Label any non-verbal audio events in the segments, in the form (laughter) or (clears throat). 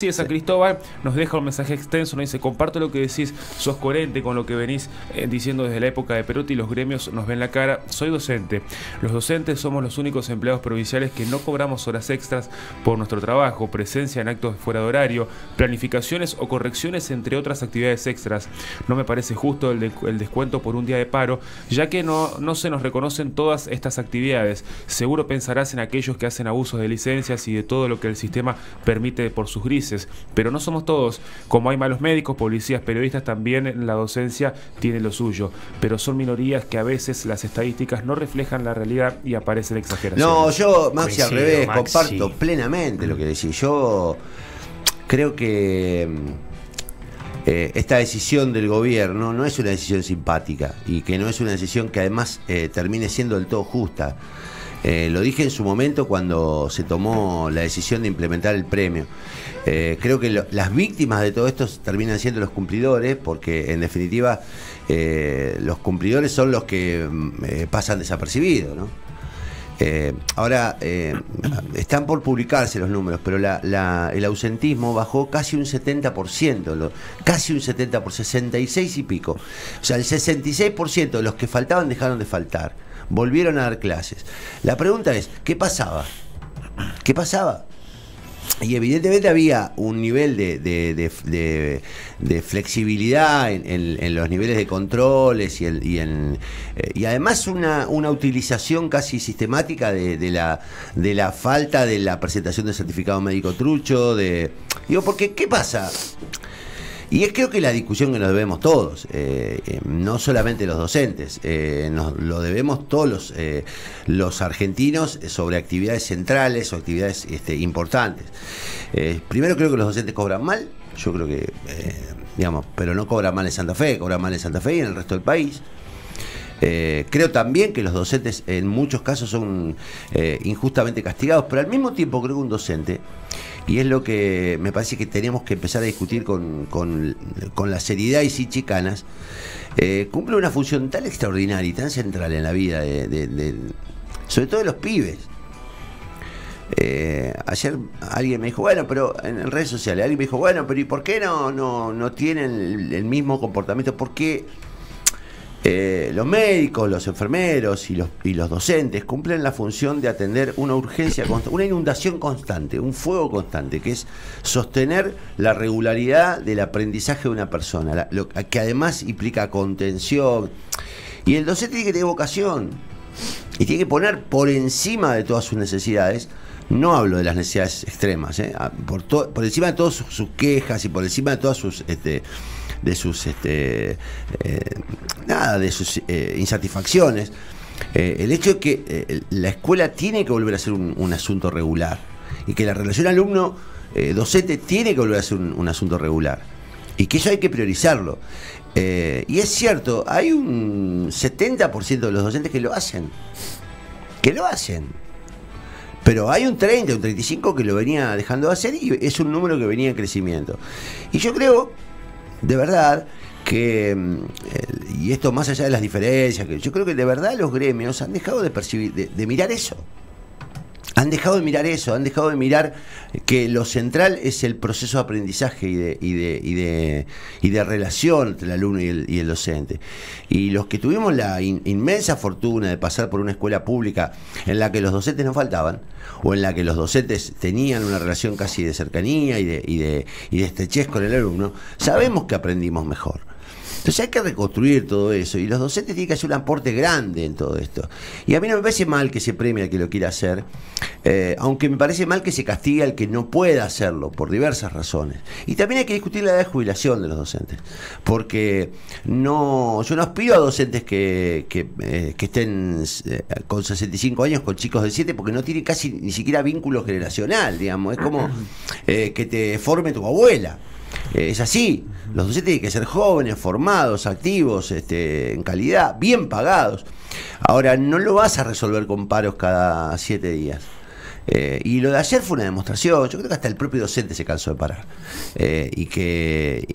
Sí, San Cristóbal nos deja un mensaje extenso, nos dice, comparto lo que decís, sos coherente con lo que venís eh, diciendo desde la época de Perotti, los gremios nos ven la cara, soy docente, los docentes somos los únicos empleados provinciales que no cobramos horas extras por nuestro trabajo, presencia en actos fuera de horario, planificaciones o correcciones entre otras actividades extras. No me parece justo el, el descuento por un día de paro, ya que no, no se nos reconocen todas estas actividades. Seguro pensarás en aquellos que hacen abusos de licencias y de todo lo que el sistema permite por sus grises pero no somos todos. Como hay malos médicos, policías, periodistas, también la docencia tiene lo suyo, pero son minorías que a veces las estadísticas no reflejan la realidad y aparecen exageraciones. No, yo, Maxi, al revés, comparto plenamente lo que decís. Yo creo que eh, esta decisión del gobierno no es una decisión simpática y que no es una decisión que además eh, termine siendo del todo justa. Eh, lo dije en su momento cuando se tomó la decisión de implementar el premio. Eh, creo que las víctimas de todo esto terminan siendo los cumplidores, porque en definitiva eh, los cumplidores son los que mm, pasan desapercibidos. ahora, están por publicarse los números, pero el ausentismo bajó casi un 70%, casi un 70%, 66 y pico. O sea, el 66% de los que faltaban dejaron de faltar volvieron a dar clases. La pregunta es, ¿qué pasaba? ¿Qué pasaba? Y evidentemente había un nivel de, flexibilidad en, los niveles de controles y, en, eh, y además una, una, utilización casi sistemática de, la, de la falta de la presentación de certificado médico trucho. De, digo, porque ¿qué pasa? Y es creo que la discusión que nos debemos todos, eh, eh, no solamente los docentes, eh, nos lo debemos todos los, argentinos sobre actividades centrales o actividades este, importantes. primero creo que los docentes cobran mal, yo creo que, digamos, pero no cobran mal en Santa Fe, cobran mal en Santa Fe y en el resto del país. creo también que los docentes en muchos casos son injustamente castigados, pero al mismo tiempo creo que un docente y es lo que me parece que tenemos que empezar a discutir con, la seriedad y sin chicanas, eh, cumple una función tan extraordinaria y tan central en la vida, de, sobre todo de los pibes. Eh, ayer alguien me dijo, bueno, pero en redes sociales, alguien me dijo, bueno, pero ¿y por qué no, no, no tienen el, el mismo comportamiento? ¿Por qué eh, los médicos, los enfermeros y los, y los docentes cumplen la función de atender una urgencia, una inundación constante, un fuego constante, que es sostener la regularidad del aprendizaje de una persona, que además implica contención. Y el docente tiene que tener vocación y tiene que poner por encima de todas sus necesidades no hablo de las necesidades extremas, ¿eh? ah, por, encima de todas sus, quejas y por encima de todas sus este, de sus este, eh, nada de sus eh, insatisfacciones el hecho de que la escuela tiene que volver a ser un, asunto regular y que la relación alumno docente tiene que volver a ser un, asunto regular y que eso hay que priorizarlo y es cierto hay un 70% de los docentes que lo hacen que lo hacen pero hay un 30, un 35 que lo venía dejando de hacer y es un número que venía en crecimiento. Y yo creo, de verdad, que, mm, y esto más allá de las diferencias, que yo creo que de verdad los gremios han dejado de percibir, de mirar eso han dejado de mirar eso, han dejado de mirar que lo central es el proceso de aprendizaje y de, y de, y de, y de relación entre el alumno y el, docente. Y los que tuvimos la inmensa fortuna de pasar por una escuela pública en la que los docentes no faltaban, o en la que los docentes tenían una relación casi de cercanía y de, y de, y de estrechez con el alumno, sabemos que aprendimos mejor. Entonces hay que reconstruir todo eso y los docentes tienen que hacer un aporte grande en todo esto. Y a mí no me parece mal que se premie al que lo quiera hacer, eh, aunque me parece mal que se castigue al que no pueda hacerlo por diversas razones. Y también hay que discutir la edad de jubilación de los docentes, porque no, yo no aspiro a docentes que, que, eh, estén eh, con 65 años con chicos de 7 porque no tienen casi ni siquiera vínculo generacional, digamos, es como que te forme tu abuela. Eh, es así. Los docentes tienen que ser jóvenes, formados, activos, este, en calidad, bien pagados. Ahora, no lo vas a resolver con paros cada siete días. Eh, y lo de ayer fue una demostración. Yo creo que hasta el propio docente se cansó de parar. Eh, y, que,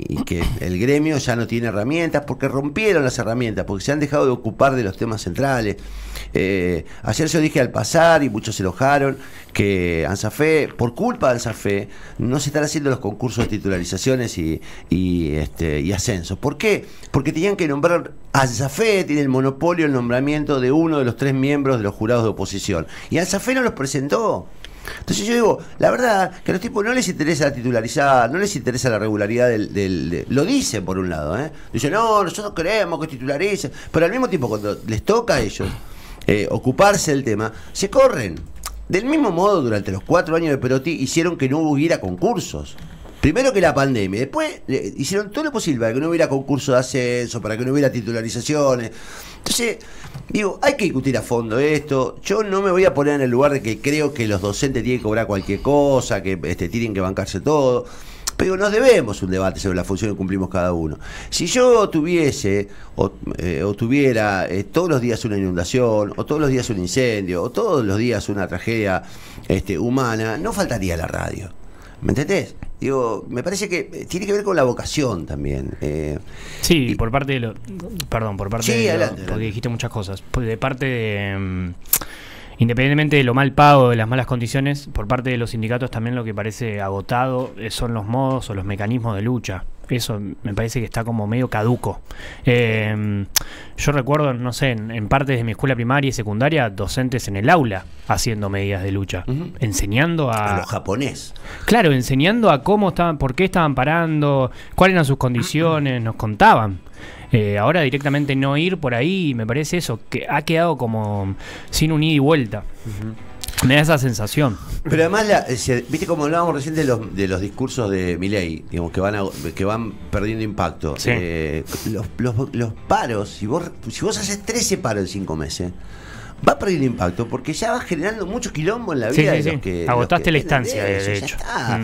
el gremio ya no tiene herramientas porque rompieron las herramientas, porque se han dejado de ocupar de los temas centrales. Eh, ayer yo dije al pasar y muchos se enojaron que Ansafé, por culpa de Ansafé, no se están haciendo los concursos de titularizaciones y, este, y ascensos. ¿Por qué? Porque tenían que nombrar Ansafé, tiene el monopolio el nombramiento de uno de los tres miembros de los jurados de oposición. Y Ansafé no los presentó. Entonces yo digo, la verdad, que a los tipos no les interesa titularizar, no les interesa la regularidad del... lo dicen por un lado, ¿eh? Dicen, no, nosotros queremos que titularicen, pero al mismo tiempo cuando les toca a ellos eh, ocuparse del tema, se corren. Del mismo modo, durante los cuatro años de Perotti hicieron que no hubiera concursos. Primero que la pandemia, después hicieron todo lo posible para que no hubiera concurso de ascenso, para que no hubiera titularizaciones. Entonces, digo, hay que discutir a fondo esto. Yo no me voy a poner en el lugar de que creo que los docentes tienen que cobrar cualquier cosa, que este, tienen que bancarse todo. Pero nos debemos un debate sobre la función que cumplimos cada uno. Si yo tuviese o, eh, tuviera eh, todos los días una inundación, o todos los días un incendio, o todos los días una tragedia este, humana, no faltaría la radio. ¿Me entendés? Digo, me parece que eh, tiene que ver con la vocación también. sí, por parte de lo. Perdón, por parte de. Lo, porque dijiste muchas cosas. De parte de. Mm, Independientemente de lo mal pago, de las malas condiciones, por parte de los sindicatos también lo que parece agotado eh, son los modos o los mecanismos de lucha. Eso me parece que está como medio caduco. Eh, yo recuerdo, no sé, en, partes de mi escuela primaria y secundaria, docentes en el aula haciendo medidas de lucha, enseñando a... A los japonés. Claro, enseñando a cómo estaban, por qué estaban parando, cuáles eran sus condiciones, nos contaban. Eh, ahora directamente no ir por ahí, me parece eso, que ha quedado como sin un ida y vuelta. Me da esa sensación. Pero además, eh, viste como hablábamos recién de los, de los discursos de Milei, digamos, que van, que van perdiendo impacto. Eh, los, paros, si vos, si vos haces 13 paros en 5 meses, va a perder impacto porque ya va generando mucho quilombo en la vida de los que. Agotaste la instancia, de, hecho. Mm.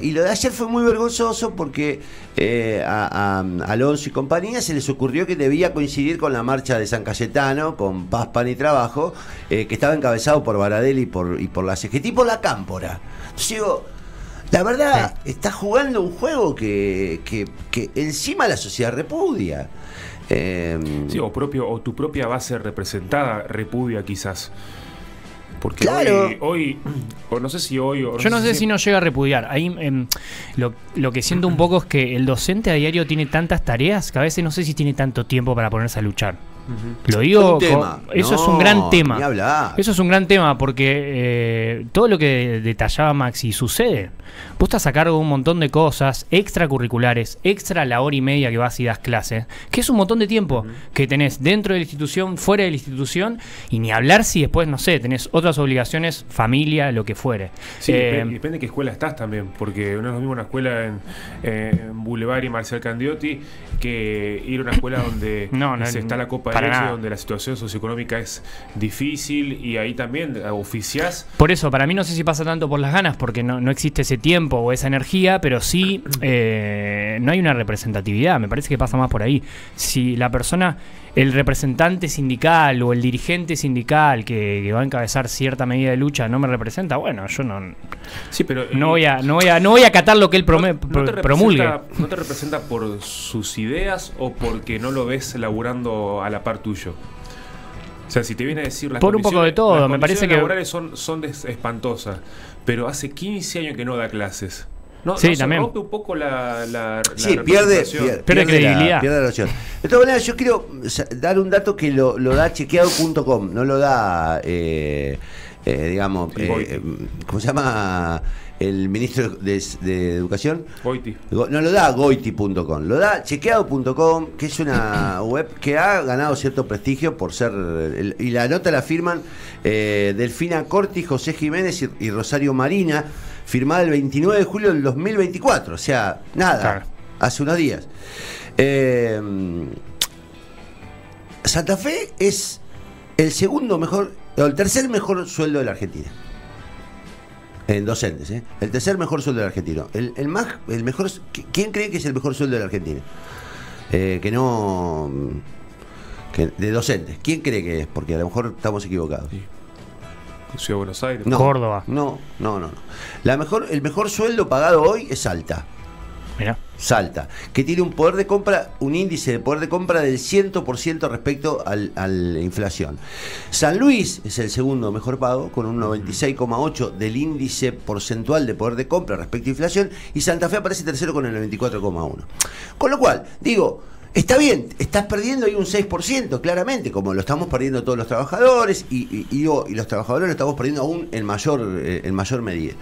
Y lo de ayer fue muy vergonzoso porque eh, a, Alonso y compañía se les ocurrió que debía coincidir con la marcha de San Cayetano, con Paz, Pan y Trabajo, eh, que estaba encabezado por Baradel y por, y por la CGT y por la Cámpora. Entonces digo. La verdad, está jugando un juego que, que, que encima la sociedad repudia. Em, sí, o, propio, o tu propia base representada repudia quizás. Porque claro. hoy, (clears throat) o no sé si hoy... O Yo no sé si, no llega a repudiar. Ahí em, lo, lo, que siento un poco es que el docente a diario tiene tantas tareas que a veces no sé si tiene tanto tiempo para ponerse a luchar. Lo digo, eso es un gran tema. Eso es un gran tema porque eh, todo lo que detallaba Maxi sucede. Vos estás a cargo de un montón de cosas extracurriculares, extra la hora y media que vas y das clases, que es un montón de tiempo que tenés dentro de la institución, fuera de la institución, y ni hablar si después, no sé, tenés otras obligaciones, familia, lo que fuere. Sí, eh, depende de qué escuela estás también, porque no es lo mismo una escuela en, Boulevard y Marcial Candiotti que ir a una escuela donde (laughs) se está la Copa donde la situación socioeconómica es difícil y ahí también oficiás. Por eso, para mí no sé si pasa tanto por las ganas, porque no, no existe ese tiempo o esa energía, pero sí (clears throat) eh, no hay una representatividad. Me parece que pasa más por ahí. Si la persona el representante sindical o el dirigente sindical que, va a encabezar cierta medida de lucha no me representa, bueno, yo no sí, pero, no voy a no voy a no voy a acatar lo que él promulgue. ¿No te representa por sus ideas o porque no lo ves laburando a la par tuyo? O sea, si te viene a decir las Por un poco de todo, me parece que laborales son son espantosas, pero hace 15 años que no da clases. No, sí, también. rompe un poco la, la, sí, pierde, pierde, credibilidad. pierde la. De todas maneras, yo quiero dar un dato que lo, lo da chequeado.com, no lo da, eh, eh, digamos, eh, ¿cómo se llama? el ministro de, Educación. Goiti. No lo da goiti.com, lo da chequeado.com, que es una (clears throat) web que ha ganado cierto prestigio por ser. y la nota la firman Delfina Corti, José Jiménez y Rosario Marina firmada el 29 de julio del 2024, o sea, nada, hace unos días. Eh, Santa Fe es el segundo mejor, o el tercer mejor sueldo de la Argentina. En docentes, ¿eh? El tercer mejor sueldo de la Argentina. El, más, el mejor, ¿quién cree que es el mejor sueldo de la Argentina? Eh, que no, que de docentes. ¿Quién cree que es? Porque a lo mejor estamos equivocados. Ciudad de Buenos Aires. No, Córdoba. No, no, no. no. La mejor, el mejor sueldo pagado hoy es Salta. Mira. Salta, que tiene un poder de compra, un índice de poder de compra del 100% respecto al- a la inflación. San Luis es el segundo mejor pago, con un 96,8 del índice porcentual de poder de compra respecto a inflación, y Santa Fe aparece tercero con el 94,1. Con lo cual, digo, Está bien, estás perdiendo ahí un 6%, claramente, como lo estamos perdiendo todos los trabajadores y, los trabajadores lo estamos perdiendo aún en mayor, eh, en mayor medida.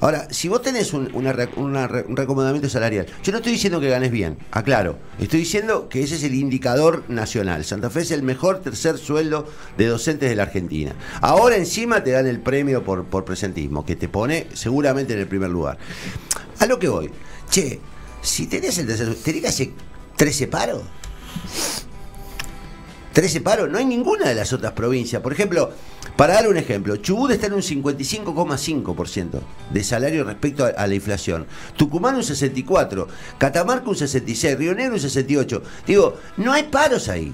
Ahora, si vos tenés un, una re- una re- un recomendamiento salarial, yo no estoy diciendo que ganes bien, aclaro, estoy diciendo que ese es el indicador nacional. Santa Fe es el mejor tercer sueldo de docentes de la Argentina. Ahora encima te dan el premio por, por presentismo, que te pone seguramente en el primer lugar. A lo que voy, che, si tenés el tercer tenés que hacer 13 paros. 13 paros, no hay ninguna de las otras provincias. Por ejemplo, para dar un ejemplo, Chubut está en un 55,5% de salario respecto a, a la inflación. Tucumán un 64%, Catamarca un 66%, Río Negro un 68%. Digo, no hay paros ahí.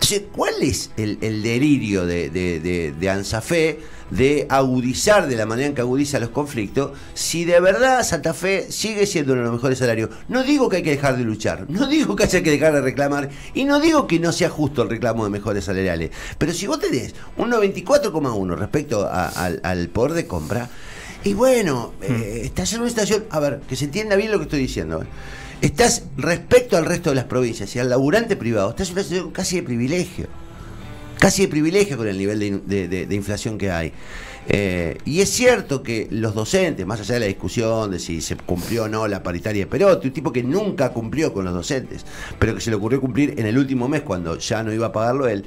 Entonces, ¿cuál es el, el delirio de, de, de, de Ansafé de agudizar de la manera en que agudiza los conflictos si de verdad Santa Fe sigue siendo uno de los mejores salarios? No digo que hay que dejar de luchar, no digo que haya que dejar de reclamar y no digo que no sea justo el reclamo de mejores salariales, pero si vos tenés un 94,1 respecto a- al, al poder de compra, y bueno, eh, estás en una situación, a ver, que se entienda bien lo que estoy diciendo. ¿eh? Estás respecto al resto de las provincias y al laburante privado, estás en una situación casi de privilegio. Casi de privilegio con el nivel de, in- de- de- de inflación que hay. Eh, y es cierto que los docentes, más allá de la discusión de si se cumplió o no la paritaria de Perotti, un tipo que nunca cumplió con los docentes, pero que se le ocurrió cumplir en el último mes cuando ya no iba a pagarlo él.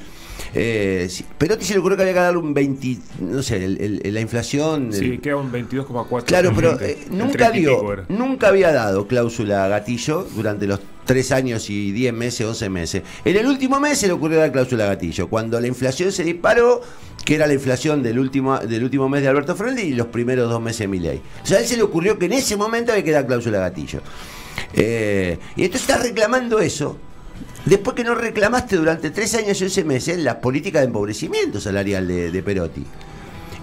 Eh, si- Perotti se le ocurrió que había que darle un 20, no sé, el- el- la inflación. Sí, queda un 22,4. Claro, pero eh, nunca 30 y dio, nunca había dado cláusula gatillo durante los tres años y 10 meses, 11 meses. En el último mes se le ocurrió dar cláusula gatillo, cuando la inflación se disparó, que era la inflación del último, del último mes de Alberto Fernández y los primeros dos meses de Milei. O sea, a él se le ocurrió que en ese momento había que dar cláusula gatillo. Eh, y entonces está reclamando eso. Después que no reclamaste durante tres años y 11 meses la política de empobrecimiento salarial de, de Perotti.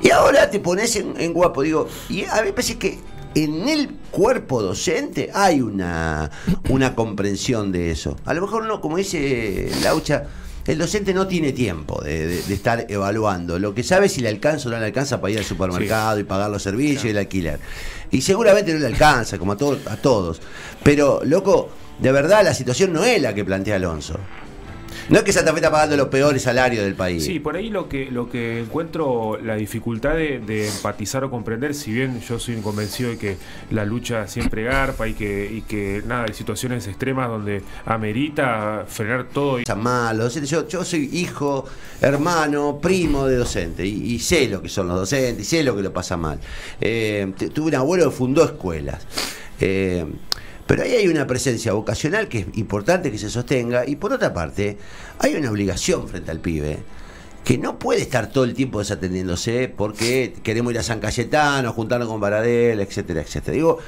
Y ahora te pones en, en guapo, digo, y a mí me parece que en el cuerpo docente hay una, una comprensión de eso. A lo mejor no, como dice Laucha, el docente no tiene tiempo de, de- de estar evaluando. Lo que sabe es si le alcanza o no le alcanza para ir al supermercado y pagar los servicios y el alquiler. Y seguramente no le alcanza, como a, todos a todos. Pero, loco, de verdad la situación no es la que plantea Alonso. No es que Santa Fe está pagando los peores salarios del país. Sí, por ahí lo que, lo que encuentro la dificultad de, de empatizar o comprender, si bien yo soy convencido de que la lucha siempre garpa y que, y que nada, hay situaciones extremas donde amerita frenar todo. Y, pasan mal, los docentes. Yo, yo soy hijo, hermano, primo de docente y, y sé lo que son los docentes y sé lo que lo pasa mal. Eh, tuve un abuelo que fundó escuelas. Eh, pero ahí hay una presencia vocacional que es importante que se sostenga y por otra parte hay una obligación frente al pibe que no puede estar todo el tiempo desatendiéndose porque queremos ir a San Cayetano, juntarnos con Baradel, etcétera, etcétera. Digo,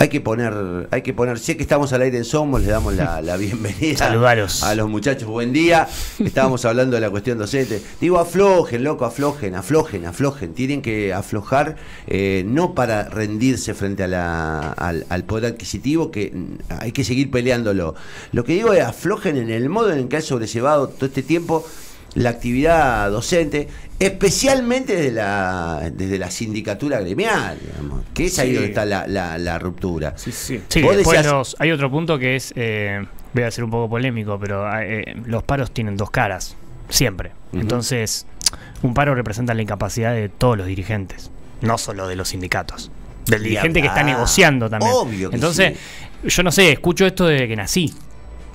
hay que poner, hay que poner, sé que estamos al aire en Somos, le damos la, (laughs) la bienvenida Saludaros. a los muchachos, buen día. Estábamos hablando de la cuestión docente. Digo, aflojen, loco, aflojen, aflojen, aflojen. Tienen que aflojar, eh, no para rendirse frente a la, al, al poder adquisitivo, que hay que seguir peleándolo. Lo que digo es aflojen en el modo en que ha sobrellevado todo este tiempo la actividad docente, especialmente desde la, desde la sindicatura gremial, digamos, que es ahí Sí. donde está la, la- la ruptura. sí, sí. Sí, después decías- los- hay otro punto que es, eh, voy a ser un poco polémico, pero eh, los paros tienen dos caras, siempre. Entonces, un paro representa la incapacidad de todos los dirigentes, no solo de los sindicatos. Del dirigente que está negociando también. obvio que Entonces, yo no sé, escucho esto desde que nací,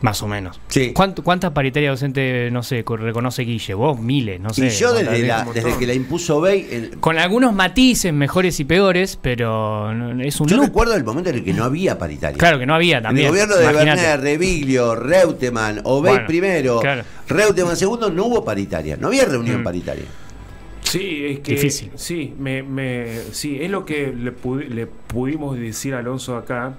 más o menos. Sí. ¿Cuánto- ¿Cuántas paritarias docente, no sé, co- reconoce Guille? Vos, miles, no sé. y yo desde, la, que la impuso Bey, el- Con algunos matices mejores y peores, pero es un yo loop. recuerdo el momento en el que no había paritaria. Claro que no había En también. el gobierno de imagínate. Bernet, Reviglio, Reutemann, Obey Bueno, primero, claro. Reutemann segundo, no hubo paritaria, no había reunión Mm. paritaria. Sí, es que. Difícil. Sí, me, me, sí, es lo que le, pudi- le pudimos decir a Alonso acá.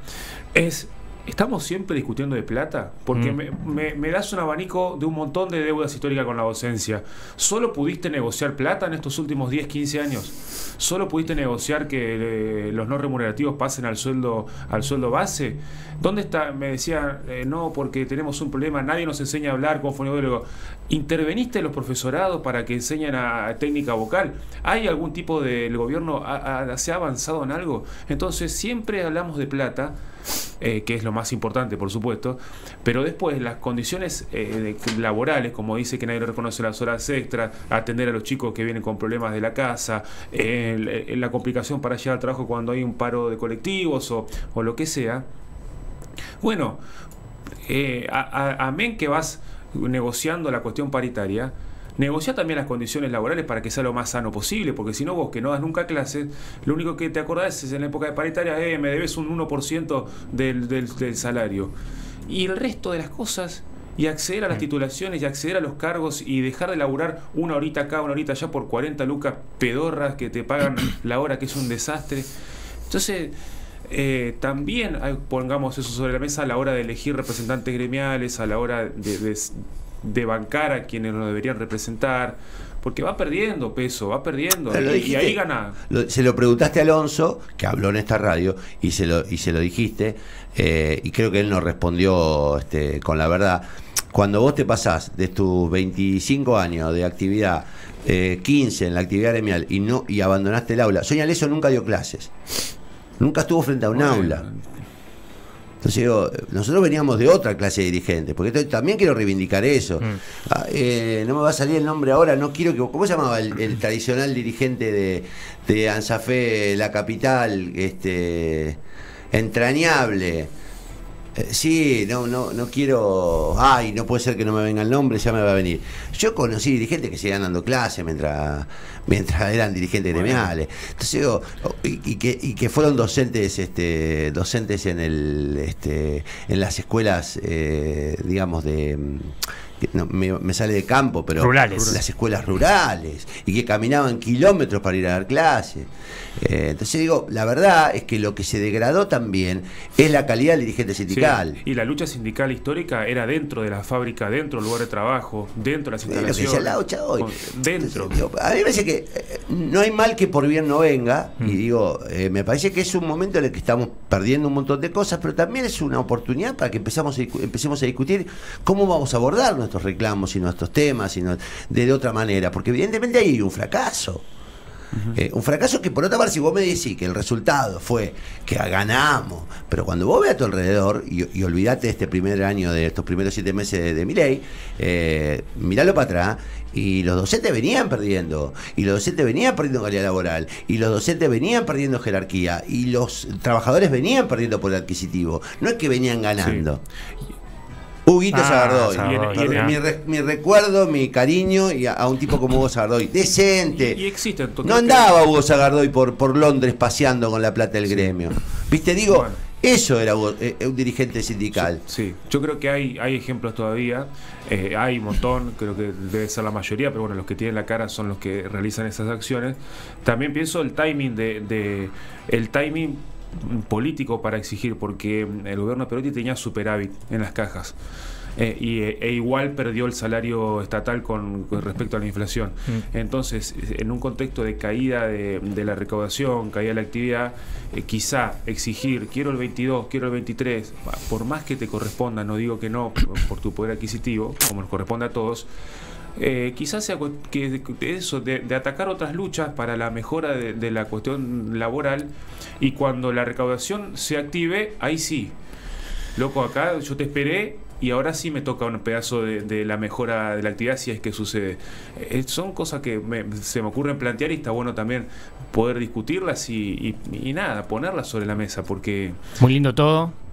Es ¿Estamos siempre discutiendo de plata? Porque mm. me, das un abanico de un montón de deudas históricas con la docencia. ¿Solo pudiste negociar plata en estos últimos 10, 15 años? ¿Solo pudiste negociar que eh, los no remunerativos pasen al sueldo, al sueldo base? ¿Dónde está? Me decía, eh, no, porque tenemos un problema, nadie nos enseña a hablar con fonodiólogo. ¿Interveniste en los profesorados para que enseñen a, técnica vocal? ¿Hay algún tipo de... el gobierno se ha avanzado en algo? Entonces siempre hablamos de plata eh, que es lo más importante, por supuesto, pero después las condiciones eh, laborales, como dice que nadie reconoce las horas extras, atender a los chicos que vienen con problemas de la casa, eh, la complicación para llegar al trabajo cuando hay un paro de colectivos o, lo que sea. Bueno, amén que vas negociando la cuestión paritaria, Negociar también las condiciones laborales para que sea lo más sano posible, porque si no vos que no das nunca clases, lo único que te acordás es en la época de paritaria, eh, me debes un 1% del, del, salario. Y el resto de las cosas y acceder a las titulaciones y acceder a los cargos y dejar de laburar una horita acá, una horita allá por 40 lucas pedorras que te pagan (coughs) la hora, que es un desastre. Entonces, eh, también pongamos eso sobre la mesa a la hora de elegir representantes gremiales, a la hora de, de bancar a quienes lo deberían representar, porque va perdiendo peso, va perdiendo, y, ahí gana. se lo preguntaste a Alonso, que habló en esta radio, y se lo, y se lo dijiste, eh, y creo que él nos respondió este, con la verdad. Cuando vos te pasás de tus 25 años de actividad, 15 eh, en la actividad gremial, y, no, y abandonaste el aula, Soña Leso nunca dio clases. Nunca estuvo frente a un aula. Entonces digo, nosotros veníamos de otra clase de dirigentes, porque también quiero reivindicar eso. Mm. Ah, eh, no me va a salir el nombre ahora, no quiero que... ¿Cómo se llamaba el, tradicional dirigente de, de Ansafé, la capital, este entrañable? Eh, sí, no, no, no quiero. Ay, no puede ser que no me venga el nombre, ya me va a venir. Yo conocí dirigentes que seguían dando clases mientras, mientras (laughs) eran dirigentes gremiales. Entonces y, que, y que fueron docentes, este, docentes en el, este, en las escuelas, eh, digamos, de me, sale de campo, pero rurales. las escuelas rurales, y que caminaban kilómetros para ir a dar clases. Eh, entonces digo, la verdad es que lo que se degradó también es la calidad del dirigente sindical. y la lucha sindical histórica era dentro de la fábrica, dentro del lugar de trabajo, dentro de las instalaciones. hoy. Dentro. a mí me parece que eh, no hay mal que por bien no venga, y mm. digo, eh, me parece que es un momento en el que estamos perdiendo un montón de cosas, pero también es una oportunidad para que empezamos a, empecemos a discutir cómo vamos a abordarlo nuestros reclamos y nuestros temas, sino de, otra manera, porque evidentemente hay un fracaso. Eh, un fracaso que por otra parte, si vos me decís que el resultado fue que ganamos, pero cuando vos veas a tu alrededor y, olvidate de este primer año, de estos primeros siete meses de, mi ley, eh, miralo para atrás y los docentes venían perdiendo, y los docentes venían perdiendo calidad laboral, y los docentes venían perdiendo jerarquía, y los trabajadores venían perdiendo por el adquisitivo. No es que venían ganando. Huguito ah, Mi, recuerdo, mi cariño y a, un tipo como Hugo Sagardoy. Decente. Y, existe. No andaba Hugo Sagardoy por, por Londres paseando con la plata del gremio. ¿Viste? Digo, eso era eh, un dirigente sindical. Sí, yo creo que hay, hay ejemplos todavía. Eh, hay un montón, creo que debe ser la mayoría, pero bueno, los que tienen la cara son los que realizan esas acciones. También pienso el timing de, de el timing político para exigir, porque el gobierno de Perotti tenía superávit en las cajas. Eh, y, e igual perdió el salario estatal con, respecto a la inflación. Mm. Entonces, en un contexto de caída de, la recaudación, caída de la actividad, eh, quizá exigir, quiero el 22, quiero el 23, por más que te corresponda, no digo que no, por tu poder adquisitivo, como nos corresponde a todos, eh, quizás sea que, eso, de, atacar otras luchas para la mejora de, la cuestión laboral y cuando la recaudación se active, ahí sí. Loco, acá yo te esperé y ahora sí me toca un pedazo de, la mejora de la actividad si es que sucede. Eh, son cosas que se me ocurren plantear y está bueno también poder discutirlas y, y nada, ponerlas sobre la mesa porque... Muy lindo todo